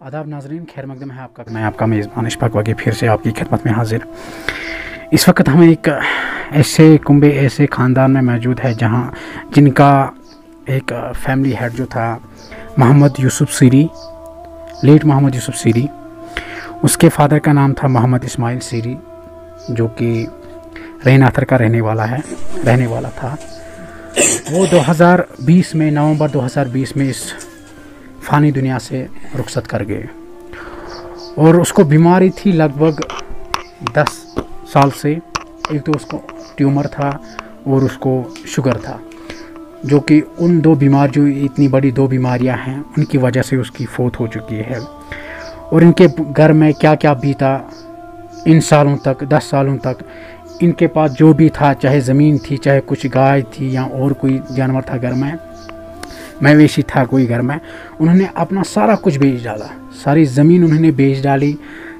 आदाब नाजरीन, खैर मकदम है आपका मैं आपका मेज़बान इशफाक वगी फिर से आपकी खिदमत में हाजिर। इस वक्त हमें एक ऐसे कुंबे, ऐसे ख़ानदान में मौजूद है जहाँ जिनका एक फैमिली हेड जो था, मोहम्मद यूसुफ सीरी, लेट मोहम्मद यूसुफ सीरी। उसके फादर का नाम था मोहम्मद इस्माइल सीरी, जो कि रेनाथर का रहने वाला है, रहने वाला था। वो 2020 में, नवंबर 2020 में इस फ़ानी दुनिया से रुखसत कर गए। और उसको बीमारी थी लगभग 10 साल से। एक तो उसको ट्यूमर था और उसको शुगर था, जो कि उन दो बीमार, जो इतनी बड़ी दो बीमारियाँ हैं, उनकी वजह से उसकी फौत हो चुकी है। और इनके घर में क्या क्या बीता, इन सालों तक, दस सालों तक, इनके पास जो भी था, चाहे ज़मीन थी, चाहे कुछ गाय थी या और कोई जानवर था घर में मवेशी था कोई घर में। उन्होंने अपना सारा कुछ बेच डाला। सारी ज़मीन उन्होंने बेच डाली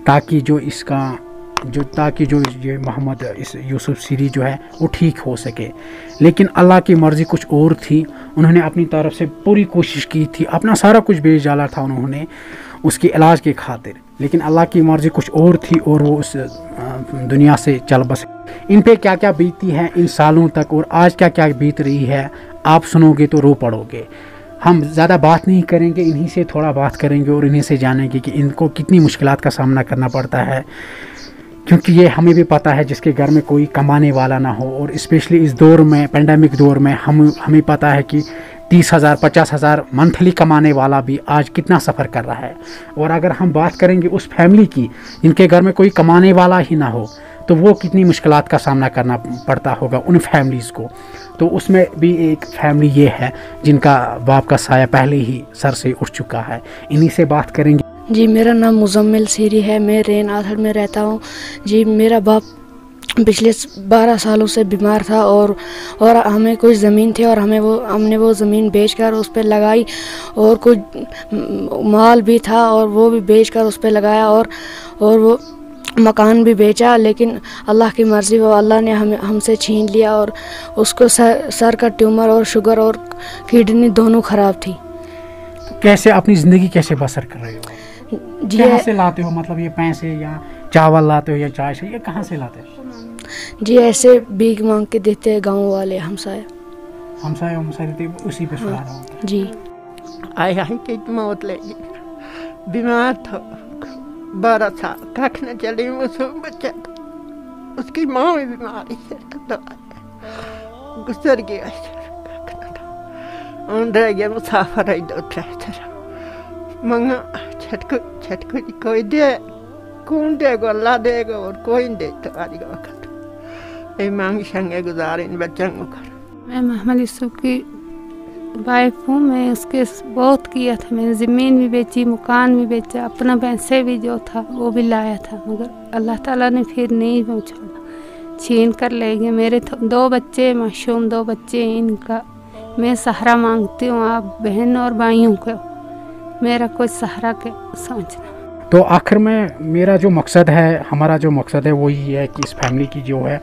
ताकि जो इसका, जो, ताकि जो ये मोहम्मद, इस यूसुफ सीरी जो है, वो ठीक हो सके। लेकिन अल्लाह की मर्ज़ी कुछ और थी। उन्होंने अपनी तरफ़ से पूरी कोशिश की थी। अपना सारा कुछ बेच डाला था उन्होंने उसके इलाज के खातिर। लेकिन अल्लाह की मर्ज़ी कुछ और थी और वो उस दुनिया से चल बस। इन पे क्या क्या बीती है इन सालों तक और आज क्या क्या बीत रही है? आप सुनोगे तो रो पड़ोगे। हम ज़्यादा बात नहीं करेंगे, इन्हीं से थोड़ा बात करेंगे और इन्हीं से जानेंगे कि इनको कितनी मुश्किल का सामना करना पड़ता है। क्योंकि ये हमें भी पता है, जिसके घर में कोई कमाने वाला ना हो और इस्पेशली इस दौर में पेंडेमिक दौर में हम, हमें पता है कि तीस हज़ार, पचास हज़ार मंथली कमाने वाला भी आज कितना सफ़र कर रहा है। और अगर हम बात करेंगे उस फैमिली की, इनके घर में कोई कमाने वाला ही ना हो तो वो कितनी मुश्किल का सामना करना पड़ता होगा उन फैमिलीज़ को। तो उसमें भी एक फैमिली ये है, जिनका बाप का साया पहले ही सर से उठ चुका है। इन्हीं से बात करेंगे। जी, मेरा नाम मुजम्मिल सीरी है। मैं रेन आथर में रहता हूँ। जी, मेरा बाप पिछले बारह सालों से बीमार था और और हमें कुछ ज़मीन थी और हमें वो, हमने वो ज़मीन बेचकर उस पर लगाई और कुछ माल भी था और वो भी बेचकर उस पर लगाया और और वो मकान भी बेचा लेकिन अल्लाह की मर्ज़ी वो अल्लाह ने हमें हमसे छीन लिया और उसको सर सर का ट्यूमर और शुगर और किडनी दोनों ख़राब थी। तो कैसे अपनी ज़िंदगी कैसे बसर कर रहे हो? जी कहाँ से लाते हो? मतलब ये पैसे या चावल लाते हो या चाय से? ये कहाँ से लाते हो? जी ऐसे भीख मांग के देते हैं गाँव वाले हमसाए हमसाए हमसाए देते उसी पे हाँ, जी। आए आए के मौत लेगी बीमार था। बारह साल कख न चली मासूम बच्चा उसकी माँ भी बीमारी से गुजर गया उन रह गया मुसाफर आई दो ट्रैक्टर मंगा छटको छटको कोई दे, कौन देगा अल्लाह देगा और कोई नहीं देता आज का वक्त ये मांग संगे गुजारे, इन बच्चों को कर। मैं मोहम्मद यूसुफ की वाइफ हूँ मैं उसके बहुत किया था मैंने, ज़मीन भी बेची, मकान भी बेचा, अपना पैसे भी जो था वो भी लाया था, मगर अल्लाह ताला ने फिर नहीं पहुँचाना छीन कर ले गए मेरे तो दो बच्चे मासूम दो बच्चे इनका। मैं सहारा मांगती हूँ आप बहन और भाइयों को, मेरा कोई सहारा के सोचना तो आखिर में मेरा जो मकसद है, हमारा जो मकसद है वो ये है कि इस फैमिली की जो है,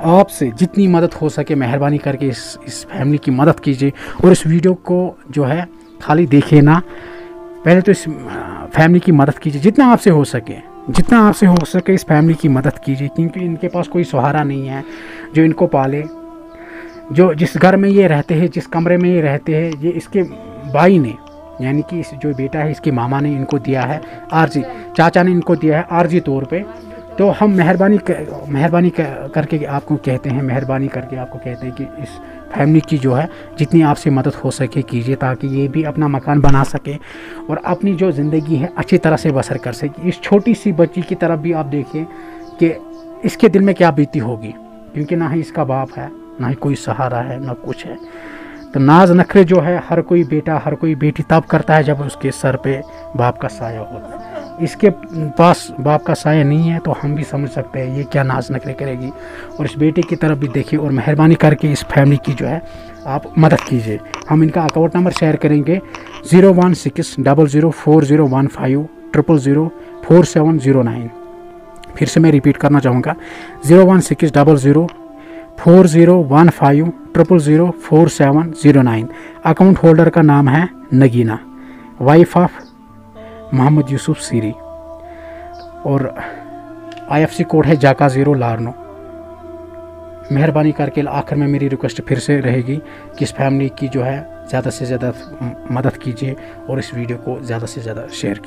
आपसे जितनी मदद हो सके, मेहरबानी करके इस इस फैमिली की मदद कीजिए। और इस वीडियो को जो है, खाली देखिए ना, पहले तो इस फैमिली की मदद कीजिए, जितना आपसे हो सके, जितना आपसे हो सके इस फैमिली की मदद कीजिए, क्योंकि इनके पास कोई सहारा नहीं है, जो इनको पाले। जो जिस घर में ये रहते हैं, जिस कमरे में ये रहते हैं, ये इसके भाई ने यानी कि इस जो बेटा है, इसके मामा ने इनको दिया है आरजी। चाचा ने इनको दिया है आरजी तौर पे। तो हम मेहरबानी मेहरबानी करके आपको कहते हैं, मेहरबानी करके आपको कहते हैं कि इस फैमिली की जो है, जितनी आपसे मदद हो सके कीजिए ताकि ये भी अपना मकान बना सके और अपनी जो ज़िंदगी है, अच्छी तरह से बसर कर सके। इस छोटी सी बच्ची की तरफ़ भी आप देखिए कि इसके दिल में क्या बीती होगी, क्योंकि ना ही इसका बाप है, ना ही कोई सहारा है, ना कुछ है। तो नाज नखरे जो है, हर कोई बेटा, हर कोई बेटी तब करता है जब उसके सर पे बाप का साया होता है। इसके पास बाप का साया नहीं है तो हम भी समझ सकते हैं ये क्या नाज नखरे करेगी। और इस बेटे की तरफ़ भी देखिए और मेहरबानी करके इस फैमिली की जो है, आप मदद कीजिए। हम इनका अकाउंट नंबर शेयर करेंगे। Zero one six double zero four zero one five triple zero four seven zero nine. फिर से मैं रिपीट करना चाहूँगा। Zero one six double zero four zero one five triple zero four seven zero nine. Account holder का नाम है Nagina wife of Mohammad Yusuf Siri और IFC code है जाका ज़ीरो लारनो। मेहरबानी करके आखिर में मेरी रिक्वेस्ट फिर से रहेगी कि इस फैमिली की जो है, ज़्यादा से ज़्यादा मदद कीजिए और इस वीडियो को ज़्यादा से ज़्यादा शेयर कीजिए।